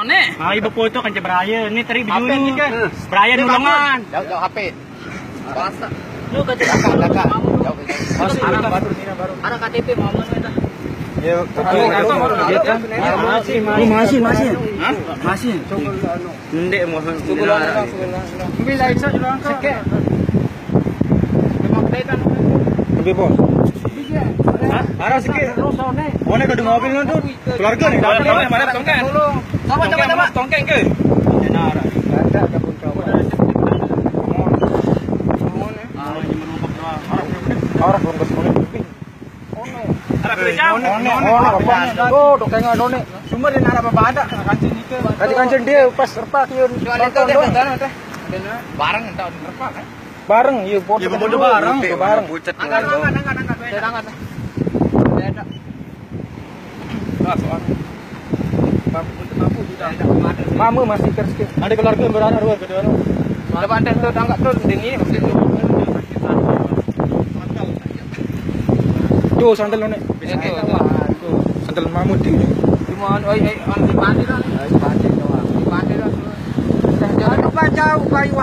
None. Ah, ibu foto kan Brian. Ini tadi Apa biju. ni ke? Brian ulungan. Jauh jauh HP. Basta. Lu kan Masih Ada dekat. baru ni baru. Ada KTP mau mana itu? Ya, Masih masih masih. Hah? Masih. Ndek mo. Sugulan lang. Bila isa ka. Sige. Bos. Hah? Arah sikit. Mana kau dengar mobil tu? Keluarga ni. Tongkeng mana tongkeng? Sama sama sama. Tongkeng ke? Yana arah. Ada ada pun kau. Arah pun. Cuma dia nak apa ada kancing kancing pas repak. Barang entah repak kan. Bareng. Ya, bareng, bareng. Angkat, angkat, angkat, angkat. Saya angkat. Ada. Mama masih kerja. Ada keluarga yang berada luar kedua. Lepas teh tu angkat tu dini maksud tu. Sandal mamu di. Cuma oi oi on di mandi lah. Di. Di mandi lah. Jangan lupa jauh kayu